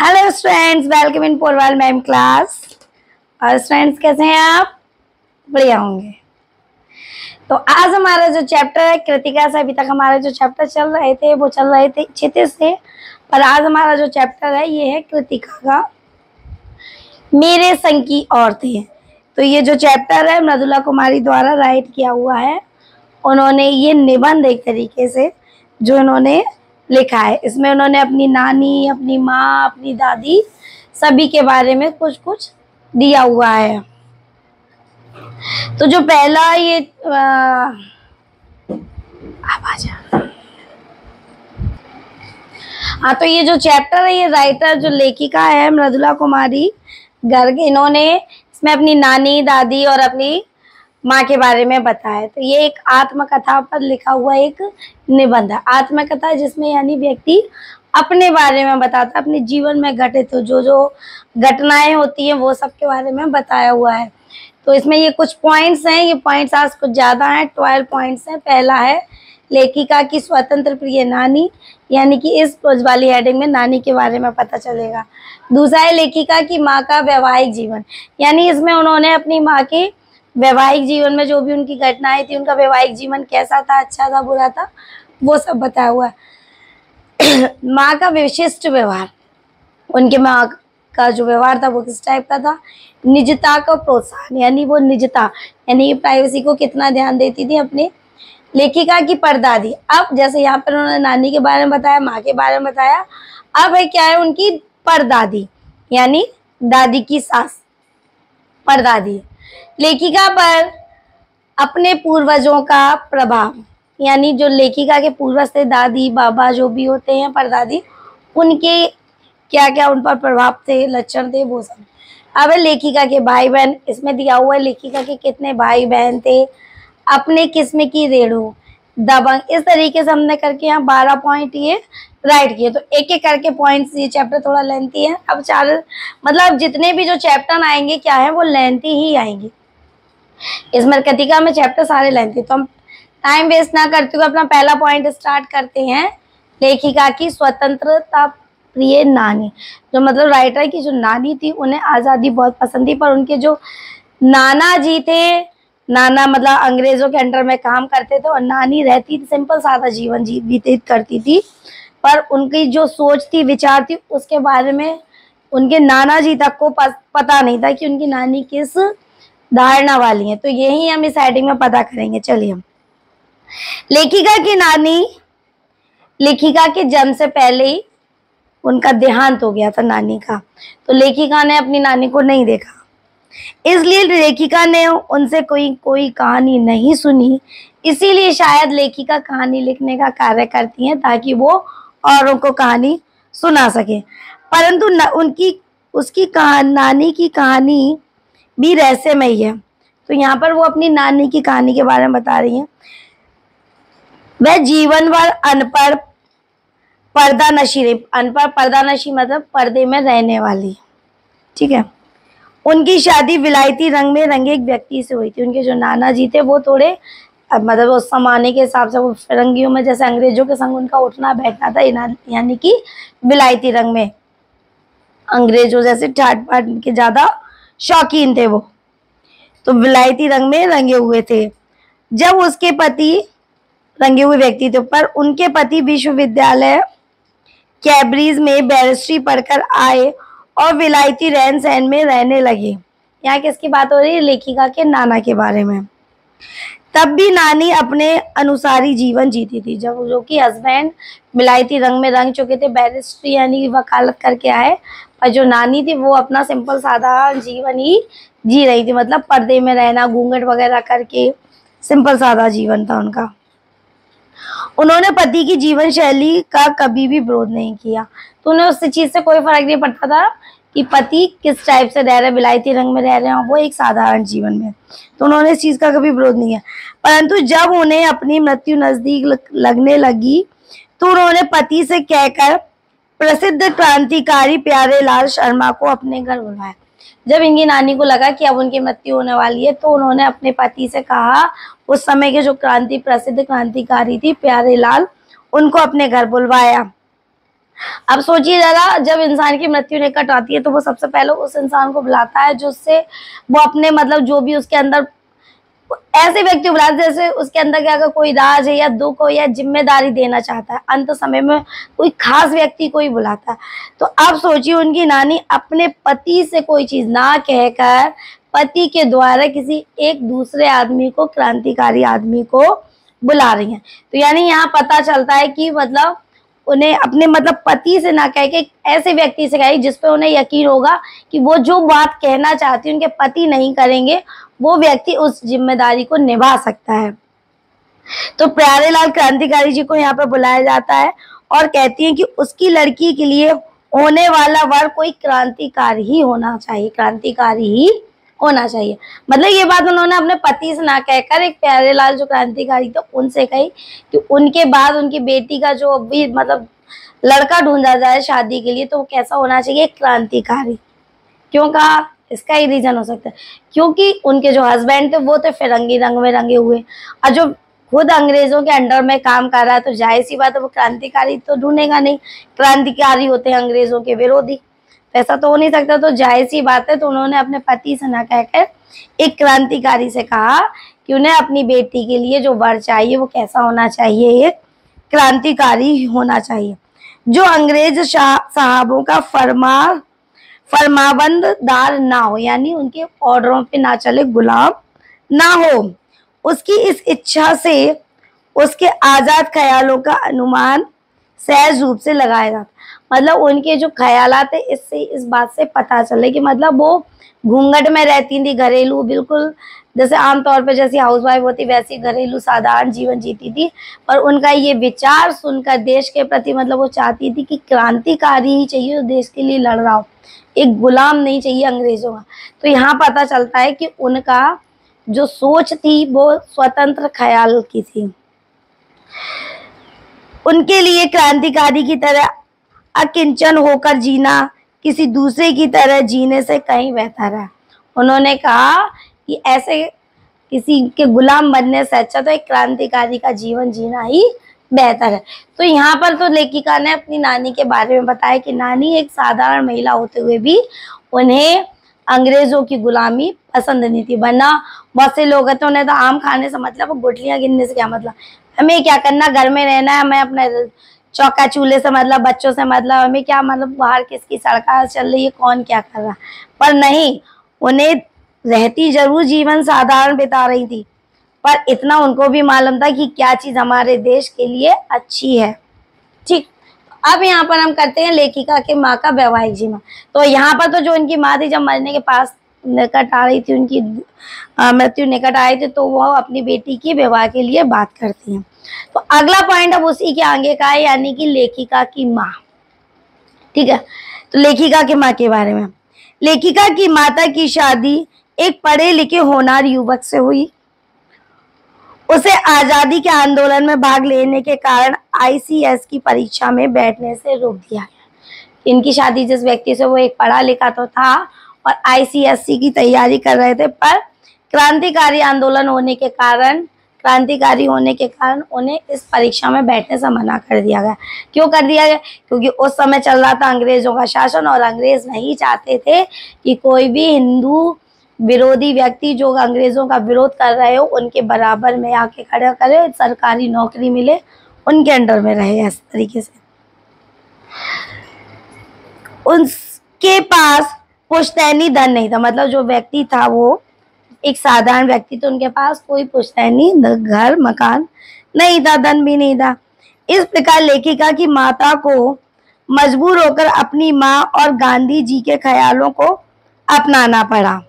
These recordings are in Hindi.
Hello students welcome in Porwal ma'am class और स्टूडेंट्स कैसे हैं आप? बढ़िया होंगे। तो आज हमारा जो चैप्टर है, कृतिका से अभी तक हमारे जो चैप्टर चल रहे थे, वो चल रहे थे चित्र से। पर आज हमारा जो चैप्टर है, ये है कृतिका का मेरे संग की औरतें। तो ये जो चैप्टर है, मृदुला कुमारी द्वारा राइट किया हुआ है, उन्होंने ये निबंध एक तरीके से, जो उन्होंने लिखा है। इसमें उन्होंने अपनी नानी, अपनी माँ, अपनी दादी सभी के बारे में कुछ कुछ दिया हुआ है। तो जो पहला ये आवाज़ हाँ तो ये जो चैप्टर है, ये राइटर जो लेखिका है, मृदुला कुमारी गर्ग, इन्होंने इसमें अपनी नानी, दादी और अपनी माँ के बारे में बताया। तो ये एक आत्मकथा पर लिखा हुआ एक निबंध है। आत्मकथा जिसमें यानी व्यक्ति अपने बारे में बताता अपने जीवन में घटित तो जो जो घटनाएँ होती हैं, वो सब के बारे में बताया हुआ है। तो इसमें ये कुछ पॉइंट्स हैं, ये पॉइंट्स आज कुछ ज़्यादा हैं ट्वेल्व पॉइंट्स हैं। पहला है, लेखिका की स्वतंत्र प्रिय नानी, यानी कि इस वाली हेडिंग में नानी के बारे में पता चलेगा। दूसरा है, लेखिका की माँ का वैवाहिक जीवन, यानी इसमें उन्होंने अपनी माँ के वैवाहिक जीवन में जो भी उनकी घटनाएँ थी, उनका वैवाहिक जीवन कैसा था अच्छा था, बुरा था, वो सब बताया हुआ है। माँ का विशिष्ट व्यवहार, उनके माँ का जो व्यवहार था वो किस टाइप का था? निजता का प्रोत्साहन, यानी वो निजता, यानी प्राइवेसी को कितना ध्यान देती थी अपने लेखिका की परदादी। अब जैसे यहाँ पर उन्होंने नानी के बारे में बताया, माँ के बारे में बताया, अब है क्या है उनकी परदादी, यानी दादी की सास, परदादी। लेखिका पर अपने पूर्वजों का प्रभाव, यानी जो लेखिका के पूर्वज थे, दादी, बाबा जो भी होते हैं, परदादी, उनके क्या क्या उन पर प्रभाव थे, लक्षण थे, वो सब। अब लेखिका के भाई बहन इसमें दिया हुआ है, लेखिका के कितने भाई बहन थे, अपने किस्म की रेणु दबंग इस तरीके से हमने करके यहाँ बारह पॉइंट ये राइट किए। तो एक एक करके पॉइंट्स ये चैप्टर थोड़ा लेंथी है। अब चार मतलब जितने भी जो चैप्टर आएँगे, क्या है, वो लेंथी ही आएँगे। इस मरकतिका में चैप्टर सारे लेंथी तो हम टाइम वेस्ट ना करते हुए अपना पहला पॉइंट स्टार्ट करते हैं। लेखिका की स्वतंत्रता प्रिय नानी। जो मतलब राइटर की जो नानी थी, उन्हें आज़ादी बहुत पसंद थी, पर उनके जो नाना जी थे नाना मतलब अंग्रेज़ों के अंडर में काम करते थे और नानी रहती थी सिंपल सादा जीवन जी व्यतीत करती थी। पर उनकी जो सोच थी, विचार थी, उसके बारे में उनके नाना जी तक को पता नहीं था कि उनकी नानी किस धारणा वाली है। तो यही हम इस हेडिंग में पता करेंगे। चलिए हम। लेखिका की नानी, लेखिका के जन्म से पहले ही उनका देहांत हो गया था नानी का। तो लेखिका ने अपनी नानी को नहीं देखा। इसलिए लेखिका ने उनसे कोई कोई कहानी नहीं सुनी। इसीलिए शायद लेखिका कहानी लिखने का कार्य करती हैं ताकि वो औरों को कहानी सुना सके। परंतु न, उनकी उसकी कहा नानी की कहानी भी रहस्यमय है। तो यहाँ पर वो अपनी नानी की कहानी के बारे में बता रही हैं। वह जीवन भर अनपढ़ पर्दा नशी अनपढ़ पर्दा नशी मतलब पर्दे में रहने वाली। ठीक है? उनकी शादी विलायती रंग में रंगे एक व्यक्ति से हुई थी। उनके जो नाना जी थे, वो थोड़े मतलब उस जमाने के हिसाब से वो फिरंगियों में, जैसे अंग्रेज़ों के संग उनका उठना बैठना था यानी कि विलायती रंग में। अंग्रेज़ों जैसे ठाट पाट के ज़्यादा शौकीन थे वो। तो विलायती रंग में रंगे हुए थे। जब उसके पति, रंगे हुए व्यक्ति थे, पर उनके पति विश्वविद्यालय, कैब्रीज में बैरिस्ट्री पढ़कर आए और विलायती रहन सहन में रहने लगे। यहाँ किसकी बात हो रही है? लेखिका के नाना के बारे में। तब भी नानी अपने अनुसारी जीवन जीती थी। जब जो कि हस्बैंड मिलायती रंग में रंग चुके थे बैरिस्ट्री यानी वकालत करके आए। पर जो नानी थी, वो अपना सिंपल सादा जीवन ही जी रही थी। मतलब पर्दे में रहना, घूंघट वगैरह करके सिंपल सादा जीवन था उनका। उन्होंने पति की जीवन शैली का कभी भी विरोध नहीं किया। तो उन्हें उस चीज़ से कोई फ़र्क नहीं पड़ता था कि पति किस टाइप से रह रहे विलायती रंग में रह रहे हैं वो एक साधारण जीवन में तो उन्होंने इस चीज़ का कभी विरोध नहीं किया। परंतु जब उन्हें अपनी मृत्यु नज़दीक लगने लगी तो उन्होंने पति से कहकर प्रसिद्ध क्रांतिकारी प्यारे लाल शर्मा को अपने घर बुलाया। जब इनकी नानी को लगा कि अब उनकी मृत्यु होने वाली है तो उन्होंने अपने पति से कहा, उस समय के जो क्रांति, प्रसिद्ध क्रांतिकारी थी प्यारे लाल, उनको अपने घर बुलवाया। अब सोचिए जरा, जब इंसान की मृत्यु निकट आती है तो वो सबसे पहले उस इंसान को बुलाता है, जिससे वो अपने मतलब जो भी उसके अंदर ऐसे व्यक्ति बुलाते जैसे उसके अंदर क्या अगर कोई राज है या दुख हो या ज़िम्मेदारी देना चाहता है, अंत समय में कोई खास व्यक्ति को ही बुलाता है। तो अब सोचिए उनकी नानी अपने पति से कोई चीज़ ना कहकर पति के द्वारा किसी एक दूसरे आदमी को, क्रांतिकारी आदमी को बुला रही हैं। तो यानी यहाँ पता चलता है कि मतलब उन्हें अपने मतलब पति से ना कह के ऐसे व्यक्ति से कहे जिसपे उन्हें यकीन होगा कि वो जो बात कहना चाहती है, उनके पति नहीं करेंगे वो व्यक्ति उस ज़िम्मेदारी को निभा सकता है। तो प्यारे लाल क्रांतिकारी जी को यहाँ पर बुलाया जाता है और कहती है कि उसकी लड़की के लिए होने वाला वर कोई क्रांतिकारी ही होना चाहिए, क्रांतिकारी ही होना चाहिए। मतलब ये बात उन्होंने अपने पति से ना कहकर एक प्यारे लाल जो क्रांतिकारी थे, उनसे कही कि उनके बाद उनकी बेटी का जो भी मतलब लड़का ढूंढा जाए शादी के लिए तो वो कैसा होना चाहिए? क्रांतिकारी। क्यों कहा? इसका ही रीजन हो सकता है। क्योंकि उनके जो हस्बैंड थे, वो थे फिरंगी, रंग में रंगे हुए। और जो खुद अंग्रेज़ों के अंडर में काम कर रहा है तो ज़ाहिर सी बात है, वो क्रांतिकारी तो ढूंढेगा नहीं। क्रांतिकारी होते हैं अंग्रेज़ों के विरोधी। ऐसा तो हो नहीं सकता। तो ज़ाहिर सी बात है तो उन्होंने अपने पति से ना कहकर एक क्रांतिकारी से कहा कि उन्हें अपनी बेटी के लिए जो वर चाहिए, वो कैसा होना चाहिए? एक क्रांतिकारी होना चाहिए। जो अंग्रेज़ साहबों का फरमा फरमाबंददार ना हो, यानी उनके ऑर्डरों पे ना चले गुलाम ना हो। उसकी इस इच्छा से उसके आज़ाद ख्यालों का अनुमान सहज रूप से लगाया जाता मतलब उनके जो ख्याल है, इससे इस बात से पता चले कि मतलब वो घूंघट में रहती थी, घरेलू, बिल्कुल जैसे आमतौर पर जैसी हाउसवाइफ होती, वैसी घरेलू साधारण जीवन जीती थी, पर उनका ये विचार सुनकर देश के प्रति मतलब वो चाहती थी कि क्रांतिकारी ही चाहिए जो देश के लिए लड़ रहा हो। एक गुलाम नहीं चाहिए अंग्रेज़ों का। तो यहाँ पता चलता है कि उनका जो सोच थी, वो स्वतंत्र ख्याल की थी। उनके लिए क्रांतिकारी की तरह अकिंचन होकर जीना, किसी दूसरे की तरह जीने से कहीं बेहतर है। उन्होंने कहा कि ऐसे किसी के गुलाम बनने से अच्छा तो एक क्रांतिकारी का जीवन जीना ही बेहतर है। तो यहाँ पर तो लेखिका ने अपनी नानी के बारे में बताया कि नानी एक साधारण महिला होते हुए भी उन्हें अंग्रेज़ों की गुलामी पसंद नहीं थी। वरना बहुत से लोग हैं तो उन्हें तो आम खाने से मतलब गुटलियाँ गिनने से क्या मतलब? हमें क्या करना घर में रहना है, हमें अपने चौका चूल्हे से मतलब बच्चों से मतलब हमें क्या मतलब बाहर किसकी सड़क चल रही है, कौन क्या कर रहा पर नहीं, उन्हें रहती, ज़रूर जीवन साधारण बिता रही थी। पर इतना उनको भी मालूम था कि क्या चीज़ हमारे देश के लिए अच्छी है। ठीक, अब यहाँ पर हम करते हैं लेखिका के माँ का वैवाहिक जीवन। तो यहाँ पर तो जो उनकी माँ थी, जब मरने के पास निकट आ रही थी, उनकी मृत्यु निकट आई थी तो वो अपनी बेटी की विवाह के लिए बात करती हैं। तो अगला पॉइंट अब उसी के आगे का है, यानी कि लेखिका की माँ। ठीक है तो लेखिका की माँ के बारे में। लेखिका की माता की शादी एक पढ़े लिखे होनार युवक से हुई। उसे आज़ादी के आंदोलन में भाग लेने के कारण आईसीएस की परीक्षा में बैठने से रोक दिया गया। इनकी शादी जिस व्यक्ति से वो एक पढ़ा लिखा तो था और आईसीएससी की तैयारी कर रहे थे, पर क्रांतिकारी आंदोलन होने के कारण, क्रांतिकारी होने के कारण उन्हें इस परीक्षा में बैठने से मना कर दिया गया। क्यों कर दिया गया? क्योंकि उस समय चल रहा था अंग्रेज़ों का शासन और अंग्रेज़ नहीं चाहते थे कि कोई भी हिंदू विरोधी व्यक्ति जो अंग्रेज़ों का विरोध कर रहे हो, उनके बराबर में आके खड़ा करे, सरकारी नौकरी मिले, उनके अंडर में रहे इस तरीके से। उनके पास पुश्तैनी धन नहीं था मतलब जो व्यक्ति था वो, एक साधारण व्यक्ति तो उनके पास कोई पुश्तैनी घर, मकान नहीं था, धन भी नहीं था। इस प्रकार लेखिका की माता को मजबूर होकर अपनी माँ और गांधी जी के ख्यालों को अपनाना पड़ा।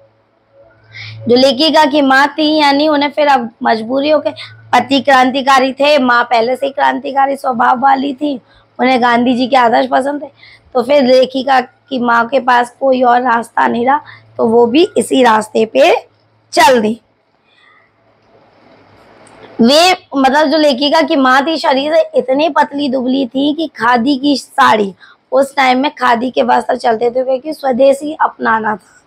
जो लेखिका की माँ थी यानी उन्हें फिर अब मजबूरी हो के पति क्रांतिकारी थे, माँ पहले से ही क्रांतिकारी, स्वभाव वाली थी। उन्हें गांधी जी के आदर्श पसंद थे। तो फिर लेखिका की माँ के पास कोई और रास्ता नहीं रहा तो वो भी इसी रास्ते पे चल दी। वे मतलब जो लेखिका की माँ थी, शरीर से इतनी पतली दुबली थी कि खादी की साड़ी उस टाइम में खादी के वस्त्र चलते थे, क्योंकि स्वदेशी अपनाना था।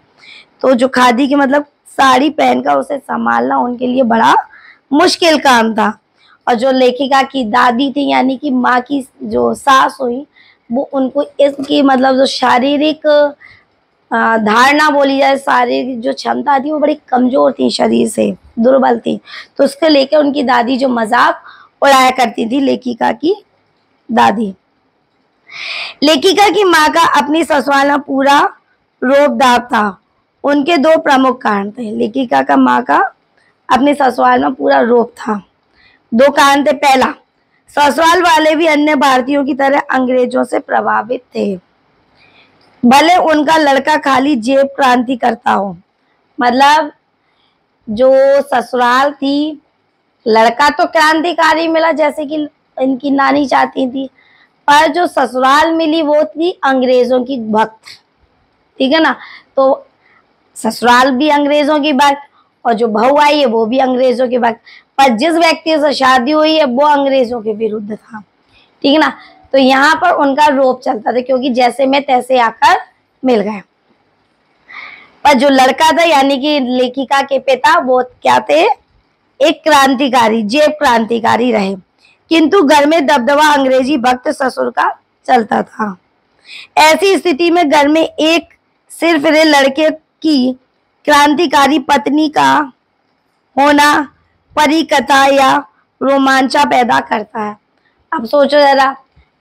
तो जो खादी की मतलब साड़ी पहनकर उसे संभालना उनके लिए बड़ा मुश्किल काम था। और जो लेखिका की दादी थी, यानी कि माँ की जो सास हुई, वो उनको इसकी मतलब जो शारीरिक धारणा बोली जाए, शारीरिक जो क्षमता थी, वो बड़ी कमज़ोर थी शरीर से, दुर्बल थी। तो उसको लेकर उनकी दादी जो मज़ाक उड़ाया करती थी लेखिका की दादी। लेखिका की माँ का अपनी ससुराल में पूरा रोप दाप था। उनके दो प्रमुख कारण थे। लेखिका का माँ का अपने ससुराल में पूरा रोप था। दो कारण थे। पहला, ससुराल वाले भी अन्य भारतीयों की तरह अंग्रेज़ों से प्रभावित थे। भले उनका लड़का खाली जेब क्रांति करता हो मतलब जो ससुराल थी, लड़का तो क्रांतिकारी मिला जैसे कि इनकी नानी चाहती थी, पर जो ससुराल मिली वो थी अंग्रेज़ों की भक्त। ठीक है ना? तो ससुराल भी अंग्रेज़ों की भक्त और जो बहू आई है, वो भी अंग्रेज़ों की भक्त पर जिस व्यक्ति से शादी हुई है, वो अंग्रेज़ों के विरुद्ध था। ठीक है ना? तो यहाँ पर उनका रोप चलता था, क्योंकि जैसे में तैसे आकर मिल गए। पर जो लड़का था, यानी कि लेखिका के पिता, वो क्या थे? एक क्रांतिकारी, जेब क्रांतिकारी रहे। किंतु घर में दबदबा अंग्रेज़ी भक्त ससुर का चलता था। ऐसी स्थिति में घर में एक सिर्फ़ लड़के की क्रांतिकारी पत्नी का होना परिकथा या रोमांचा पैदा करता है। अब सोचो जरा,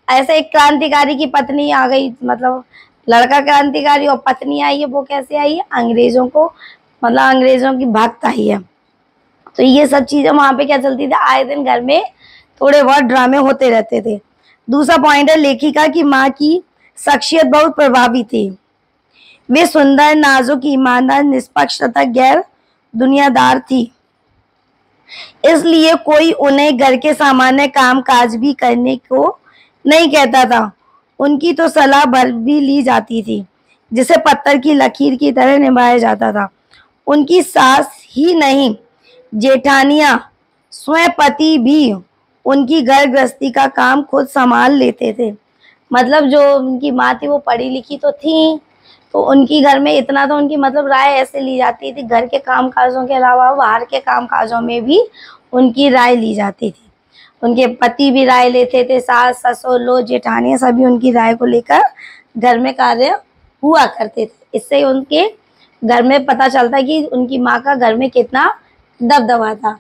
ऐसे एक क्रांतिकारी की पत्नी आ गई मतलब लड़का क्रांतिकारी और पत्नी आई है, वो कैसे आई है? अंग्रेज़ों को मतलब अंग्रेज़ों की भक्त आई है। तो ये सब चीज़ें वहाँ पे क्या चलती थी? आए दिन घर में थोड़े बहुत ड्रामे होते रहते थे। दूसरा पॉइंट है लेखिका की माँ की शख्सियत बहुत प्रभावी थी। वे सुंदर नाजुक, ईमानदार, निष्पक्ष तथा गैर दुनियादार थी। इसलिए कोई उन्हें घर के सामान्य काम काज भी करने को नहीं कहता था। उनकी तो सलाह भर भी ली जाती थी, जिसे पत्थर की लकीर की तरह निभाया जाता था। उनकी सास ही नहीं, जेठानिया स्वयं पति भी उनकी घर गृहस्थी का काम खुद संभाल लेते थे। मतलब जो उनकी माँ थी वो पढ़ी लिखी तो थी तो उनकी घर में इतना तो उनकी मतलब राय ऐसे ली जाती थी, घर के काम काजों के अलावा बाहर के काम काजों में भी उनकी राय ली जाती थी। उनके पति भी राय लेते थे, सास, ससुर लो जेठानियाँ सभी उनकी राय को लेकर घर में कार्य हुआ करते थे। इससे उनके घर में पता चलता कि उनकी माँ का घर में कितना दबदबा था।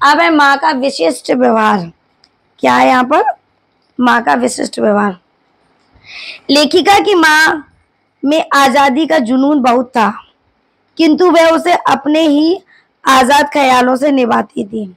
अब है माँ का विशिष्ट व्यवहार। क्या है यहाँ पर? माँ का विशिष्ट व्यवहार। लेखिका की माँ में आज़ादी का जुनून बहुत था, किंतु वह उसे अपने ही आज़ाद ख्यालों से निभाती थी।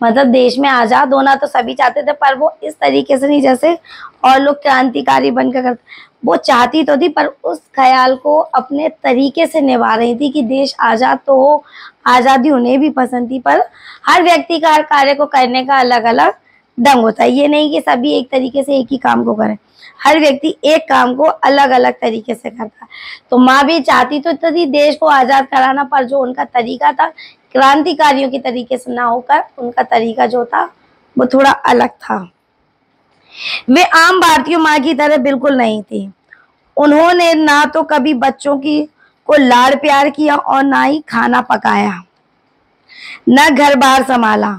मतलब देश में आज़ाद होना तो सभी चाहते थे, पर वो इस तरीके से नहीं, जैसे और लोग क्रांतिकारी बनकर करते। वो चाहती तो थी, पर उस ख्याल को अपने तरीके से निभा रही थी कि देश आज़ाद तो हो, आज़ादी उन्हें भी पसंद थी, पर हर व्यक्ति का, हर कार्य को करने का अलग अलग ढंग होता है। ये नहीं कि सभी एक तरीके से एक ही काम को करें। हर व्यक्ति एक काम को अलग अलग तरीके से करता तो माँ भी चाहती तो थी देश को आज़ाद कराना, पर जो उनका तरीका था, क्रांतिकारियों के तरीके से ना होकर उनका तरीका जो था, वो थोड़ा अलग था। वे आम भारतीय माँ की तरह बिल्कुल नहीं थी। उन्होंने ना तो कभी बच्चों की को लाड़ प्यार किया और ना ही खाना पकाया, न घर बार संभाला।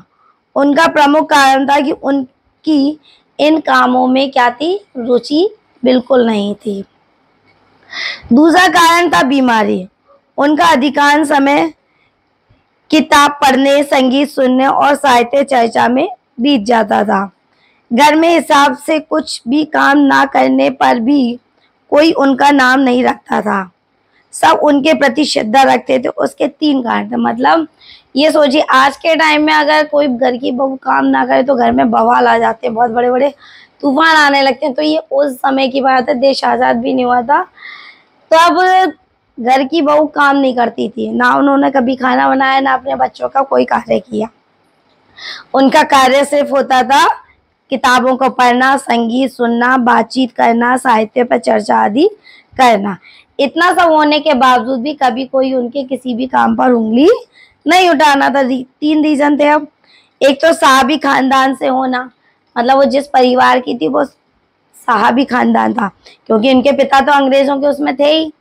उनका प्रमुख कारण था कि उनकी इन कामों में क्या थी? रुचि बिल्कुल नहीं थी। दूसरा कारण था बीमारी। उनका अधिकांश समय किताब पढ़ने, संगीत सुनने और साहित्य चर्चा में बीत जाता था। घर में हिसाब से कुछ भी काम ना करने पर भी कोई उनका नाम नहीं रखता था। सब उनके प्रति श्रद्धा रखते थे, उसके तीन कारण थे। मतलब ये सोचिए, आज के टाइम में अगर कोई घर की बहू काम ना करे तो घर में बवाल आ जाते हैं, बहुत बड़े बड़े तूफ़ान आने लगते हैं। तो ये उस समय की बात है, देश आज़ाद भी नहीं हुआ था। तो अब घर की बहू काम नहीं करती थी, ना उन्होंने कभी खाना बनाया, ना अपने बच्चों का कोई कार्य किया। उनका कार्य सिर्फ़ होता था किताबों को पढ़ना, संगीत सुनना, बातचीत करना, साहित्य पर चर्चा आदि करना। इतना सब होने के बावजूद भी कभी कोई उनके किसी भी काम पर उंगली नहीं उठाना था। तीन रीजन थे अब। एक तो साहबी खानदान से होना। मतलब वो जिस परिवार की थी, वो साहबी खानदान था। क्योंकि इनके पिता तो अंग्रेज़ों के उसमें थे ही।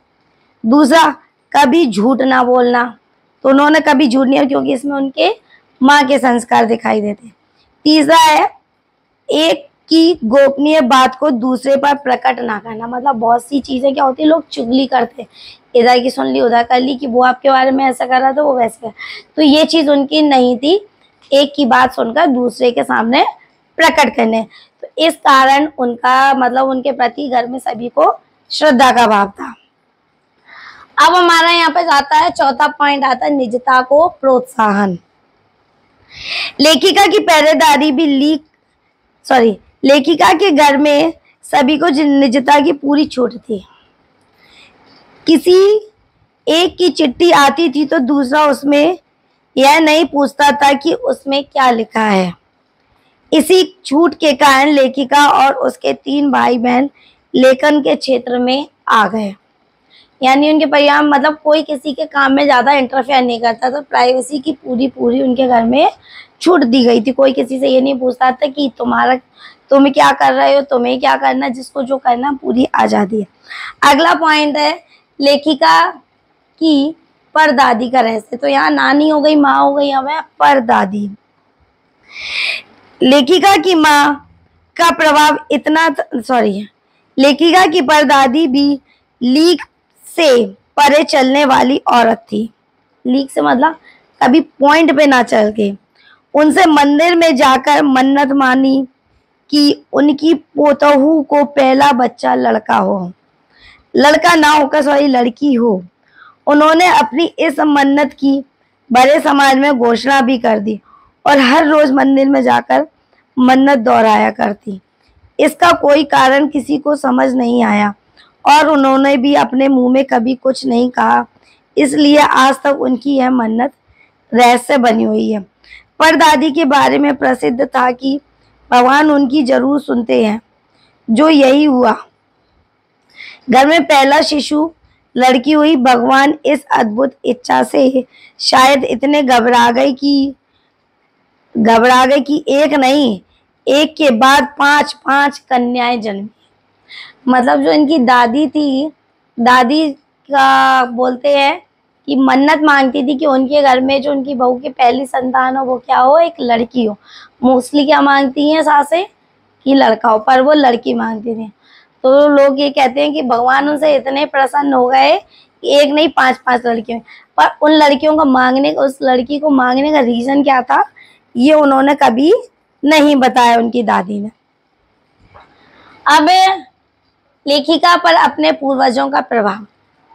दूसरा, कभी झूठ ना बोलना। तो उन्होंने कभी झूठ नहीं क्योंकि इसमें उनके माँ के संस्कार दिखाई देते। तीसरा है, एक कि गोपनीय बात को दूसरे पर प्रकट ना करना। मतलब बहुत सी चीज़ें क्या होती है, लोग चुगली करते हैं। इधर की सुन ली, उधर कर ली कि वो आपके बारे में ऐसा कर रहा था, वो वैसे कर तो ये चीज़ उनकी नहीं थी। एक की बात सुनकर दूसरे के सामने प्रकट करने। तो इस कारण उनका मतलब उनके प्रति घर में सभी को श्रद्धा का भाव था। अब हमारा यहाँ पे जाता है, चौथा पॉइंट आता है, निजता को प्रोत्साहन। लेखिका की पहरेदारी भी लीक सॉरी लेखिका के घर में सभी को निजता की पूरी छूट थी। किसी एक की चिट्ठी आती थी तो दूसरा उसमें यह नहीं पूछता था कि उसमें क्या लिखा है। इसी छूट के कारण लेखिका और उसके तीन भाई बहन लेखन के क्षेत्र में आ गए। यानी उनके परिवार मतलब कोई किसी के काम में ज़्यादा इंटरफेयर नहीं करता तो प्राइवेसी की पूरी पूरी उनके घर में छूट दी गई थी। कोई किसी से ये नहीं पूछता था कि तुम्हारा तुम क्या कर रहे हो? तुम्हें क्या करना जिसको जो करना पूरी आज़ादी है। अगला पॉइंट है लेखिका की परदादी का रहस्य। तो यहाँ नानी हो गई, माँ हो गई हमें परदादी। लेखिका की माँ का प्रभाव इतना सॉरी लेखिका की परदादी भी लीक से परे चलने वाली औरत थी। लीक से मतलब कभी पॉइंट पे ना चल के। उनसे मंदिर में जाकर मन्नत मानी कि उनकी पोतहू को पहला बच्चा लड़का हो। लड़का ना होकर सॉरी, लड़की हो। उन्होंने अपनी इस मन्नत की, बड़े समाज में घोषणा भी कर दी और हर रोज मंदिर में जाकर मन्नत दोहराया करती। इसका कोई कारण किसी को समझ नहीं आया और उन्होंने भी अपने मुँह में कभी कुछ नहीं कहा। इसलिए आज तक उनकी यह मन्नत रहस्य बनी हुई है। परदादी के बारे में प्रसिद्ध था कि भगवान उनकी ज़रूर सुनते हैं। जो यही हुआ। घर में पहला शिशु, लड़की हुई भगवान इस अद्भुत इच्छा से शायद इतने घबरा गए कि, घबरा गए कि एक नहीं, एक के बाद पाँच पाँच कन्याएँ जन्मी। मतलब जो इनकी दादी थी, दादी का बोलते हैं कि मन्नत मांगती थी कि उनके घर में जो उनकी बहू की पहली संतान हो, वो क्या हो? एक लड़की हो। मोस्टली क्या मांगती हैं सासे? कि लड़का हो, पर वो लड़की मांगती थी। तो लोग ये कहते हैं कि भगवान उनसे इतने प्रसन्न हो गए कि एक नहीं पाँच पाँच लड़कियों पर उन लड़कियों को मांगने, उस लड़की को मांगने का रीजन क्या था? ये उन्होंने कभी नहीं बताया उनकी दादी ने। अब लेखिका पर अपने पूर्वजों का प्रभाव।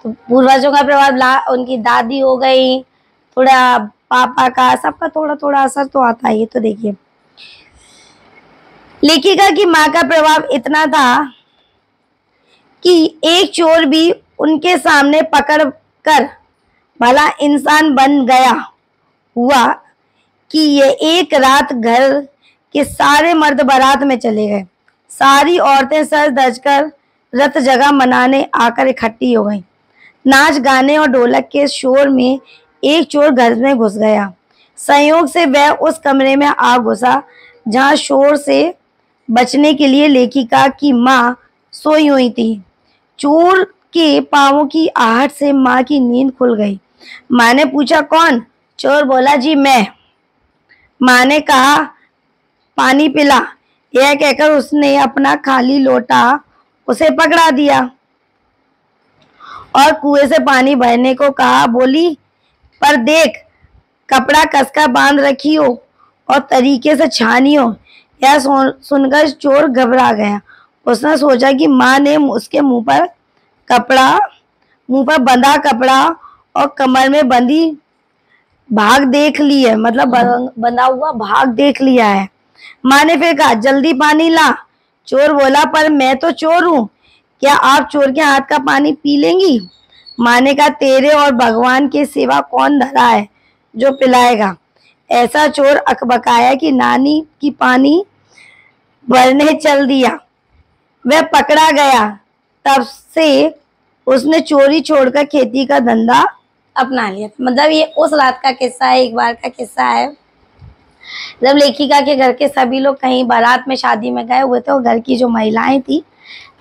तो पूर्वजों का प्रभाव उनकी दादी हो गई, थोड़ा पापा का, सबका थोड़ा थोड़ा असर तो आता है, ये तो देखिए। लेखिका की माँ का प्रभाव इतना था कि एक चोर भी उनके सामने पकड़ कर भला इंसान बन गया। हुआ कि ये एक रात घर के सारे मर्द बारात में चले गए। सारी औरतें सर दज कर रत जगह मनाने आकर इकट्ठी हो गई। नाच गाने और ढोलक के शोर में एक चोर घर में घुस गया। संयोग से वह उस कमरे में आ घुसा, जहाँ शोर से बचने के लिए लेखिका की माँ सोई हुई थी। चोर के पावों की आहट से माँ की नींद खुल गई। माँ ने पूछा, कौन? चोर बोला, जी मैं। माँ ने कहा, पानी पिला। यह कहकर उसने अपना खाली लोटा उसे पकड़ा दिया। और कुएँ से पानी भरने को कहा, बोली, पर देख, कपड़ा कसकर बाँध रखी हो और तरीके से छानी हो यह सुनकर चोर घबरा गया। उसने सोचा कि माँ ने उसके मुँह पर कपड़ा, मुँह पर बंधा कपड़ा और कमर में बंधी भाग देख ली है मतलब बंधा हुआ भाग देख लिया है। माँ ने फिर कहा, जल्दी पानी ला। चोर बोला, पर मैं तो चोर हूँ। क्या आप चोर के हाथ का पानी पी लेंगी? माँ ने कहा तेरे और भगवान के सिवा कौन धरा है जो पिलाएगा? ऐसा चोर अकबकाया कि नानी की पानी भरने चल दिया। वह पकड़ा गया। तब से उसने चोरी छोड़कर खेती का धंधा अपना लिया। मतलब ये उस रात का किस्सा है, एक बार का किस्सा है। जब लेखिका के घर के सभी लोग कहीं बारात में शादी में गए हुए थे और घर की जो महिलाएँ थी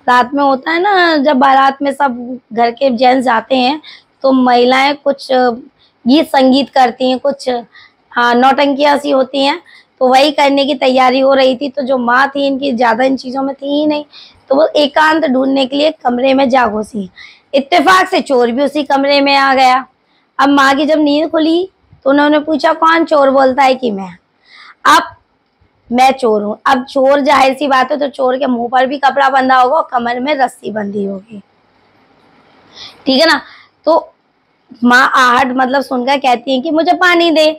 रात में होता है ना, जब बारात में सब घर के जेंट्स जाते हैं तो महिलाएँ कुछ गीत संगीत करती हैं, कुछ हाँ नौटंकियाँ सी होती हैं तो वही करने की तैयारी हो रही थी तो जो माँ थी, इनकी ज़्यादा इन चीज़ों में थी ही नहीं तो वो एकांत ढूँढने के लिए कमरे में जा घुसी। इत्तेफाक से चोर भी उसी कमरे में आ गया। अब माँ की जब नींद खुली तो उन्होंने पूछा, कौन चोर बोलता है कि मैं? अब मैं चोर हूँ। अब चोर ज़ाहिर सी बात है तो चोर के मुँह पर भी कपड़ा बंधा होगा और कमर में रस्सी बंधी होगी। ठीक है ना? तो माँ आहट मतलब सुनकर कहती है कि मुझे पानी दे।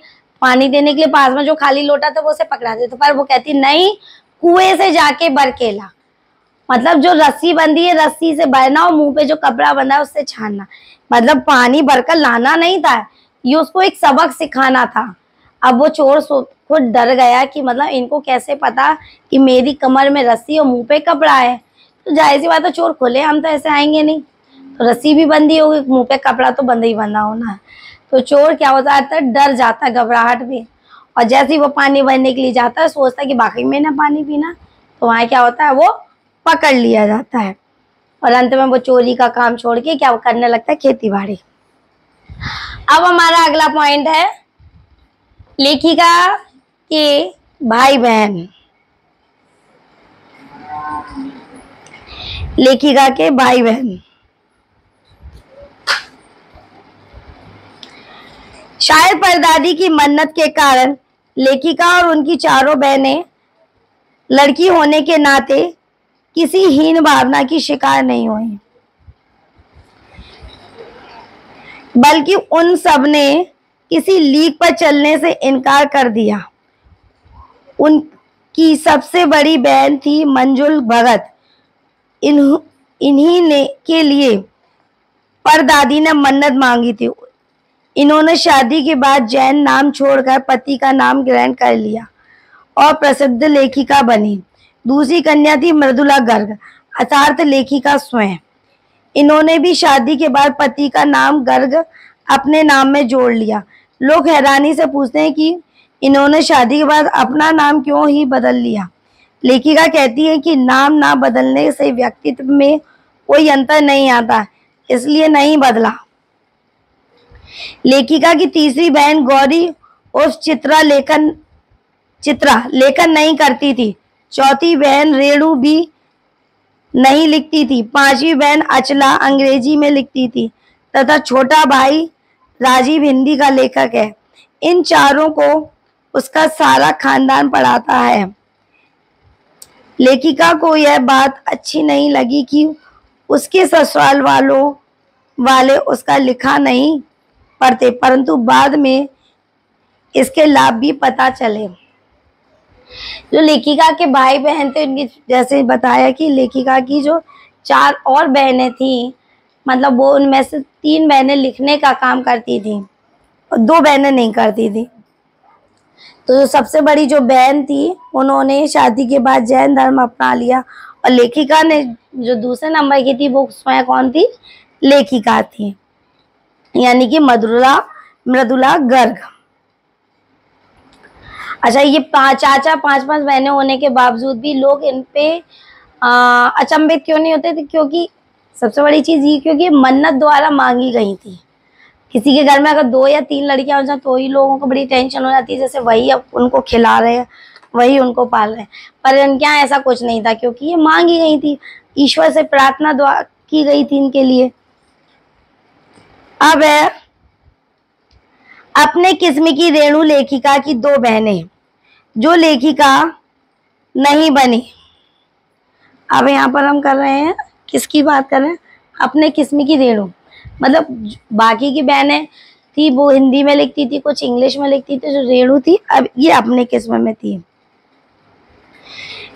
पानी देने के लिए पास में जो खाली लोटा था वो उसे पकड़ा दे तो पर वो कहती, नहीं, कुएँ से जाके बरकेला। मतलब जो रस्सी बंधी है, रस्सी से बहना और मुँह पे जो कपड़ा बंधा है, उससे छानना। मतलब पानी भरकर लाना नहीं था। ये उसको एक सबक सिखाना था। अब वो चोर खुद डर गया कि मतलब इनको कैसे पता कि मेरी कमर में रस्सी और मुँह पे कपड़ा है? तो ज़ाहिर सी बात है, चोर खुले, हम तो ऐसे आएँगे नहीं। तो रस्सी भी बंदी होगी, मुँह पे कपड़ा तो बंद ही बंधा होना तो चोर क्या होता है डर जाता है, घबराहट में। और जैसे ही वो पानी भरने के लिए जाता है, सोचता है कि बाकी में ना पानी पीना तो वहाँ क्या होता है, वो पकड़ लिया जाता है। और अंत में वो चोरी का काम छोड़ के क्या करने लगता है खेती बाड़ी अब हमारा अगला पॉइंट है लेखिका के भाई बहन लेखिका के भाई बहन शायद परदादी की मन्नत के कारण लेखिका और उनकी चारों बहनें लड़की होने के नाते किसी हीन भावना की शिकार नहीं हुई। बल्कि उन सबने किसी लीग पर चलने से इनकार कर दिया। उनकी सबसे बड़ी बहन थी मंजुल भगत। इन इन्हीं ने, के लिए परदादी ने मन्नत मांगी थी। इन्होंने शादी के बाद जैन नाम छोड़कर पति का नाम ग्रहण कर लिया और प्रसिद्ध लेखिका बनी। दूसरी कन्या थी मृदुला गर्ग अर्थार्थ लेखिका स्वयं। इन्होंने भी शादी के बाद पति का नाम गर्ग अपने नाम में जोड़ लिया। लोग हैरानी से पूछते हैं कि इन्होंने शादी के बाद अपना नाम क्यों ही बदल लिया? लेखिका कहती है कि नाम ना बदलने से व्यक्तित्व में कोई अंतर नहीं आता, इसलिए नहीं बदला। लेखिका की तीसरी बहन गौरी उस चित्रा लेखन चित्रा लेखन नहीं करती थी। चौथी बहन रेणु भी नहीं लिखती थी। पांचवी बहन अचला अंग्रेज़ी में लिखती थी तथा छोटा भाई राजीव हिंदी का लेखक है। इन चारों को उसका सारा खानदान पढ़ाता है। लेखिका को यह बात अच्छी नहीं लगी कि उसके ससुराल वालों, वाले उसका लिखा नहीं पढ़ते, परंतु बाद में इसके लाभ भी पता चले। जो लेखिका के भाई बहन थे, उनकी जैसे बताया कि लेखिका की जो चार और बहनें थी मतलब वो उनमें से तीन बहनें लिखने का काम करती थी, और दो बहनें नहीं करती थी। तो जो सबसे बड़ी जो बहन थी, उन्होंने शादी के बाद जैन धर्म अपना लिया, और लेखिका ने जो दूसरे नंबर की थी, वो स्वयं कौन थी? लेखिका थी, यानी कि मधुरा मृदुला गर्ग। अच्छा ये पाँच चाचा, पाँच पाँच बहने होने के बावजूद भी लोग इन पे अचंभित क्यों नहीं होते थे? क्योंकि सबसे बड़ी चीज़ ये क्योंकि मन्नत द्वारा मांगी गई थी। किसी के घर में अगर दो या तीन लड़कियाँ हो जाए तो ही लोगों को बड़ी टेंशन हो जाती है। जैसे वही अब उनको खिला रहे हैं, वही उनको पाल रहे हैं। पर इनके यहाँ ऐसा कुछ नहीं था, क्योंकि ये मांगी गई थी। ईश्वर से प्रार्थना द्वारा की गई थी इनके लिए। अब है, अपने किस्म की रेणु लेखिका की दो बहनें, जो लेखिका नहीं बनी। अब यहाँ पर हम कर रहे हैं किसकी बात कर? अपने किस्म की रेणु मतलब बाकी की बहनें थी, वो हिंदी में लिखती थी, कुछ इंग्लिश में लिखती थी, जो रेणु थी, अब ये अपने किस्म में थी।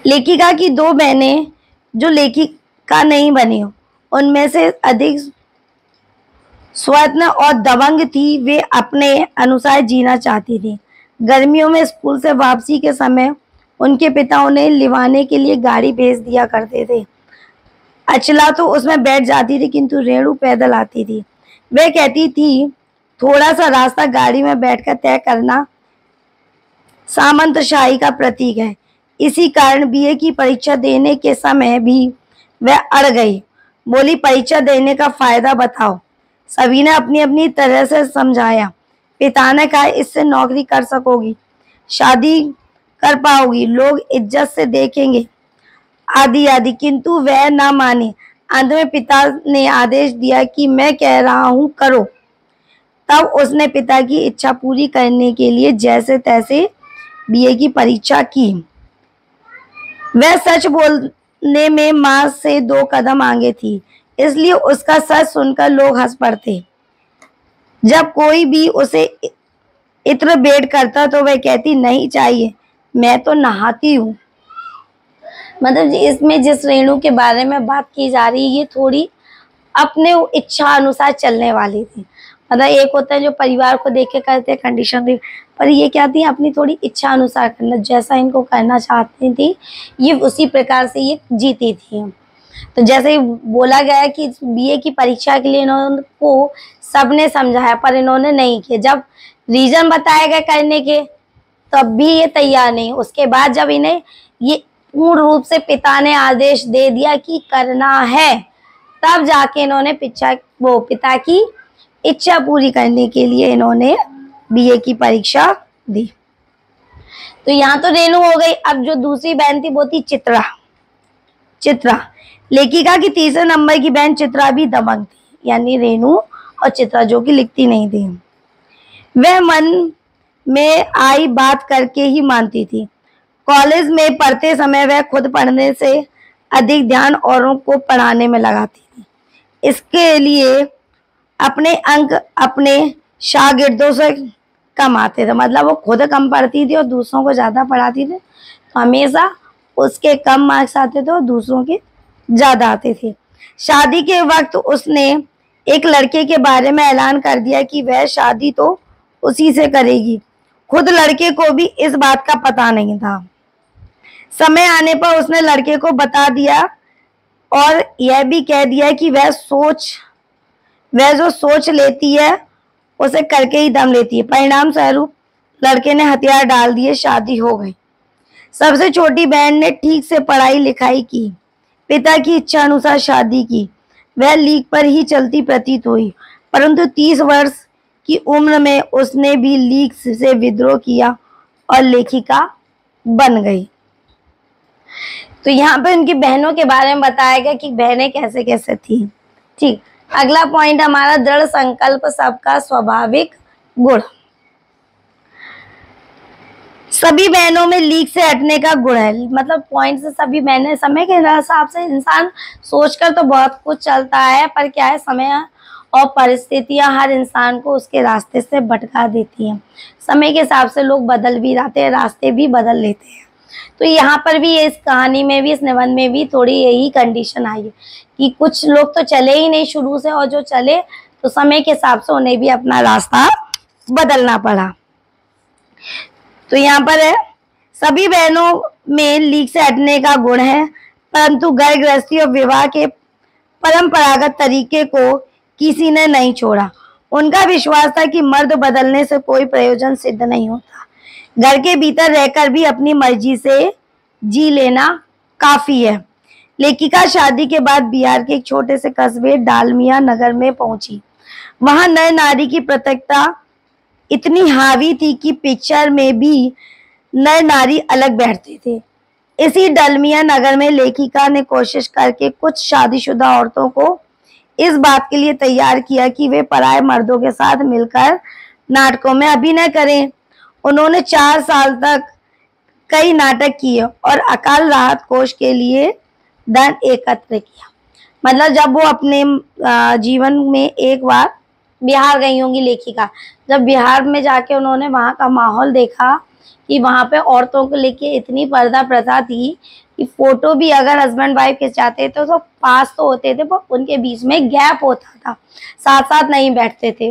लेखिका की दो बहनें, जो लेखिका नहीं बनी हो उनमें से अधिक स्वप्न और दबंग थी, वे अपने अनुसार जीना चाहती थी। गर्मियों में स्कूल से वापसी के समय उनके पिता उन्हें लिवाने के लिए गाड़ी भेज दिया करते थे। अचला तो उसमें बैठ जाती थी, किंतु रेणु पैदल आती थी। वह कहती थी थोड़ा सा रास्ता गाड़ी में बैठकर तय करना सामंत शाही का प्रतीक है। इसी कारण बीए की परीक्षा देने के समय भी वह अड़ गई। बोली, परीक्षा देने का फ़ायदा बताओ। सभी ने अपनी अपनी तरह से समझाया, पिता ने कहा, इससे नौकरी कर सकोगी, शादी कर पाओगी, लोग इज़्ज़त से देखेंगे। आदि आदि। किंतु वह ना माने। अंत में पिता ने आदेश दिया कि मैं कह रहा हूँ, करो। तब उसने पिता की इच्छा पूरी करने के लिए जैसे तैसे बीए की परीक्षा की। वह सच बोलने में माँ से दो कदम आगे थी। इसलिए उसका सच सुनकर लोग हंस पड़ते। जब कोई भी उसे इत्र बेट करता तो वह कहती, नहीं चाहिए, मैं तो नहाती हूँ। मतलब इसमें जिस रेणु के बारे में बात की जा रही है ये थोड़ी अपने इच्छा अनुसार चलने वाली थी। मतलब एक होता है जो परिवार को देख के करते कंडीशन देख, पर ये क्या थी, अपनी थोड़ी इच्छा अनुसार करना जैसा इनको करना चाहती थी, ये उसी प्रकार से ये जीती थी। तो जैसे बोला गया कि बीए की परीक्षा के लिए इन्होंने को सबने समझाया, पर इन्होंने नहीं किया। जब रीजन बताया गया करने के, तब भी ये तैयार नहीं। उसके बाद जब इन्हें ये पूर्ण रूप से पिता ने आदेश दे दिया कि करना है। तब जाके इन्होंने पिछा, वो पिता की इच्छा पूरी करने के लिए इन्होंने बीए की परीक्षा दी। तो यहाँ तो रेणु हो गई, अब जो दूसरी बहन थी वो थी चित्रा। चित्रा, लेखिका की तीसरे नंबर की बहन चित्रा भी दमक थी, यानी रेणु और चित्रा जो कि लिखती नहीं थी। वह मन में आई बात करके ही मानती थी। कॉलेज में पढ़ते समय वह खुद पढ़ने से अधिक ध्यान औरों को पढ़ाने में लगाती थी। इसके लिए अपने अंक अपने शागिर्दों से कम आते थे। मतलब वो खुद कम पढ़ती थी और दूसरों को ज़्यादा पढ़ाती थी। तो हमेशा उसके कम मार्क्स आते थे और दूसरों के ज़्यादा आते थे। शादी के वक्त उसने एक लड़के के बारे में ऐलान कर दिया कि वह शादी तो उसी से करेगी। खुद लड़के को भी इस बात का पता नहीं था। समय आने पर उसने लड़के को बता दिया और यह भी कह दिया कि वह सोच, वह जो सोच लेती है, उसे करके ही दम लेती है। परिणाम स्वरूप लड़के ने हथियार डाल दिए, शादी हो गई। सबसे छोटी बहन ने ठीक से पढ़ाई लिखाई की, पिता की इच्छा अनुसार शादी की। वह लीग पर ही चलती प्रतीत हुई, परंतु तीस वर्ष की उम्र में उसने भी लीग से विद्रोह किया और लेखिका बन गई। तो यहाँ पे उनकी बहनों के बारे में बताया गया कि बहनें कैसे कैसे थी। ठीक, अगला पॉइंट हमारा दृढ़ संकल्प सबका स्वाभाविक गुण। सभी बहनों में लीक से हटने का गुण है। मतलब पॉइंट से सभी बहनें, समय के हिसाब से इंसान सोचकर तो बहुत कुछ चलता है, पर क्या है, समय और परिस्थितियाँ हर इंसान को उसके रास्ते से भटका देती हैं। समय के हिसाब से लोग बदल भी जाते हैं, रास्ते भी बदल लेते हैं। तो यहाँ पर भी इस कहानी में भी, इस निबंध में भी थोड़ी यही कंडीशन आई है कि कुछ लोग तो चले ही नहीं शुरू से और जो चले तो समय के हिसाब से उन्हें भी अपना रास्ता बदलना पड़ा। तो यहाँ पर है, सभी बहनों में लीक से हटने का गुण है, परंतु घर गृहस्थी और विवाह के परंपरागत तरीके को किसी ने नहीं छोड़ा। उनका विश्वास था कि मर्द बदलने से कोई प्रयोजन सिद्ध नहीं होता। घर के भीतर रहकर भी अपनी मर्ज़ी से जी लेना काफ़ी है। लेखिका शादी के बाद बिहार के एक छोटे से कस्बे डालमिया नगर में पहुँची। वहाँ नए नारी की प्रत्यक्षता इतनी हावी थी कि पिक्चर में भी नए नारी अलग बैठते थे। इसी डलमिया नगर में लेखिका ने कोशिश करके कुछ शादीशुदा औरतों को इस बात के लिए तैयार किया कि वे पराए मर्दों के साथ मिलकर नाटकों में अभिनय करें। उन्होंने चार साल तक कई नाटक किए और अकाल राहत कोष के लिए धन एकत्र किया। मतलब जब वो अपने जीवन में एक बार बिहार गई होंगी लेखिका, जब बिहार में जाके उन्होंने वहाँ का माहौल देखा कि वहाँ पे औरतों को लेके इतनी पर्दा प्रथा थी कि फ़ोटो भी अगर हस्बैंड वाइफ के चाहते थे तो पास तो होते थे, पर उनके बीच में गैप होता था। साथ साथ नहीं बैठते थे।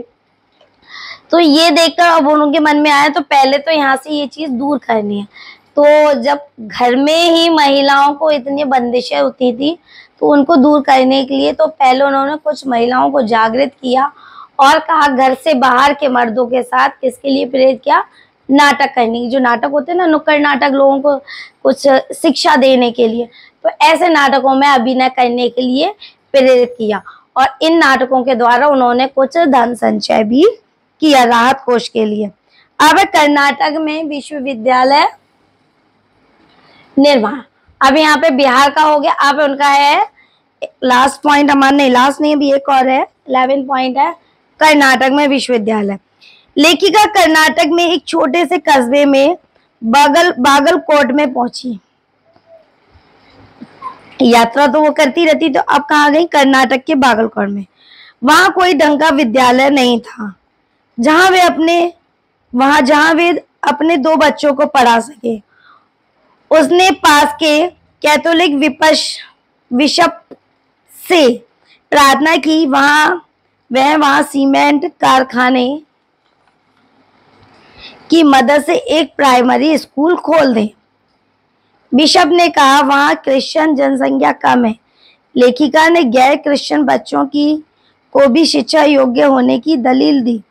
तो ये देखकर अब उनके मन में आया तो पहले तो यहाँ से ये चीज़ दूर करनी है। तो जब घर में ही महिलाओं को इतनी बंदिशें होती थी तो उनको दूर करने के लिए तो पहले उन्होंने कुछ महिलाओं को जागृत किया और कहा घर से बाहर के मर्दों के साथ किसके लिए प्रेरित किया? नाटक करने की जो नाटक होते हैं ना, नुक्कड़ नाटक लोगों को कुछ शिक्षा देने के लिए। तो ऐसे नाटकों में अभिनय करने के लिए प्रेरित किया और इन नाटकों के द्वारा उन्होंने कुछ धन संचय भी किया राहत कोष के लिए। अब कर्नाटक में विश्वविद्यालय निर्माण। अब यहाँ पे बिहार का हो गया। अब उनका है लास्ट पॉइंट हमारा, नहीं लास्ट नहीं, अभी एक और है इलेवन पॉइंट है, कर्नाटक में विश्वविद्यालय। लेखिका कर्नाटक में एक छोटे से कस्बे में बागल, बागलकोट में पहुँची। यात्रा तो वो करती रहती तो अब कहा गई? कर्नाटक के बागलकोट में। वहाँ कोई ढंग का विद्यालय नहीं था। जहाँ वे अपने, वहाँ जहाँ वे अपने दो बच्चों को पढ़ा सके। उसने पास के कैथोलिक विपश, विशप से प्रार्थना की। वहाँ, वह वहाँ सीमेंट कारखाने की मदद से एक प्राइमरी स्कूल खोल दें। बिशप ने कहा, वहाँ क्रिश्चियन जनसंख्या कम है। लेखिका ने गैर क्रिश्चियन बच्चों की, को भी शिक्षा योग्य होने की दलील दी।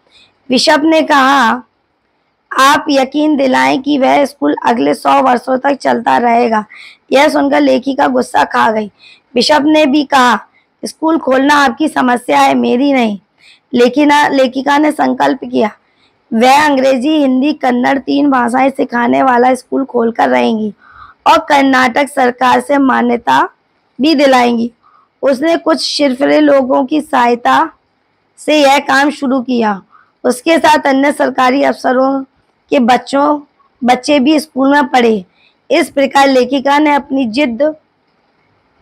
बिशप ने कहा, आप यकीन दिलाएँ कि वह स्कूल अगले सौ वर्षों तक चलता रहेगा। यह सुनकर लेखिका गुस्सा खा गई। बिशप ने भी कहा, स्कूल खोलना आपकी समस्या है, मेरी नहीं। लेकिन लेखिका ने संकल्प किया, वह अंग्रेज़ी, हिंदी, कन्नड़ तीन भाषाएँ सिखाने वाला स्कूल खोलकर रहेंगी और कर्नाटक सरकार से मान्यता भी दिलाएँगी। उसने कुछ शिरफरे लोगों की सहायता से यह काम शुरू किया। उसके साथ अन्य सरकारी अफसरों के बच्चों, बच्चे भी स्कूल में पढ़े। इस प्रकार लेखिका ने अपनी जिद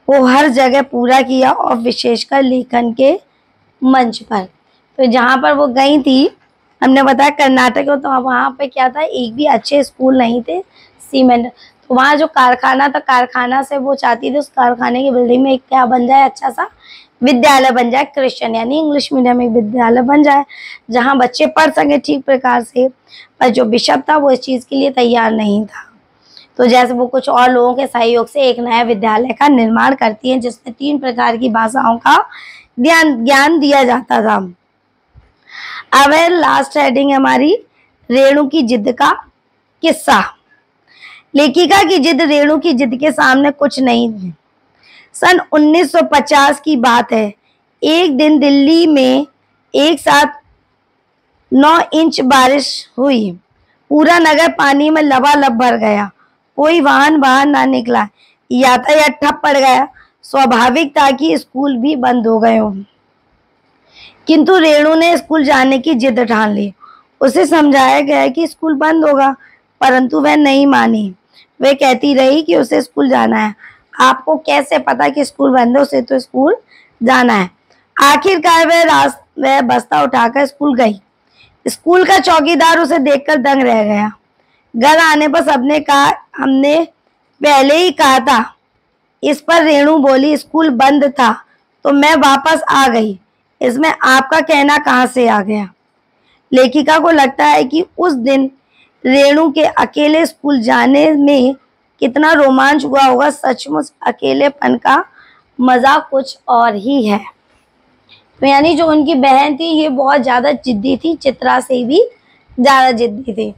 को हर जगह पूरा किया और विशेषकर लेखन के मंच पर। तो जहाँ पर वो गई थी, हमने बताया कर्नाटक में तो वहाँ पे क्या था, एक भी अच्छे स्कूल नहीं थे, सीमेंट। तो वहाँ जो कारखाना था, कारखाना से वो चाहती थी, उस कारखाने की बिल्डिंग में एक क्या बन जाए अच्छा सा विद्यालय बन जाए क्रिश्चियन यानी इंग्लिश मीडियम एक विद्यालय बन जाए, जहाँ बच्चे पढ़ सके ठीक प्रकार से, पर जो बिशप था वो इस चीज़ के लिए तैयार नहीं था। तो जैसे वो कुछ और लोगों के सहयोग से एक नया विद्यालय का निर्माण करती है, जिसमें तीन प्रकार की भाषाओं का ज्ञान ज्ञान दिया जाता था। अब है लास्ट हेडिंग हमारी, रेणु की जिद का किस्सा। लेखिका की जिद, रेणु की जिद के सामने कुछ नहीं थी सन 1950 की बात है। एक दिन दिल्ली में एक साथ नौ इंच बारिश हुई। पूरा नगर पानी में लबालब भर गया। कोई वाहन बाहर ना निकला। यातायात ठप पड़ गया। स्वाभाविक था कि स्कूल भी बंद हो गए हो। किंतु रेणु ने स्कूल जाने की जिद ठान ली। उसे समझाया गया कि स्कूल बंद होगा, परंतु वह नहीं मानी। वह कहती रही कि उसे स्कूल जाना है। आपको कैसे पता कि स्कूल बंद है, उसे तो स्कूल जाना है। आखिरकार वह वह बस्ता उठाकर स्कूल गई। स्कूल का चौकीदार उसे देखकर दंग रह गया। घर आने पर सबने कहा, हमने पहले ही कहा था, इस पर रेणु बोली, स्कूल बंद था तो मैं वापस आ गई। इसमें आपका कहना कहाँ से आ गया? लेखिका को लगता है कि उस दिन रेणु के अकेले स्कूल जाने में कितना रोमांच हुआ होगा सचमुच अकेलेपन का मज़ा कुछ और ही है। तो यानी जो उनकी बहन थी, ये बहुत ज़्यादा जिद्दी थी, चित्रा से भी ज़्यादा जिद्दी थी।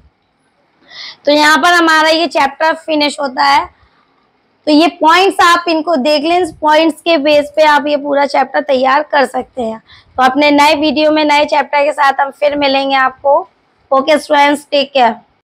तो यहाँ पर हमारा ये चैप्टर फिनिश होता है। तो ये पॉइंट्स आप इनको देख लें पॉइंट्स के बेस पे आप ये पूरा चैप्टर तैयार कर सकते हैं। तो अपने नए वीडियो में नए चैप्टर के साथ हम फिर मिलेंगे आपको। Okay students take care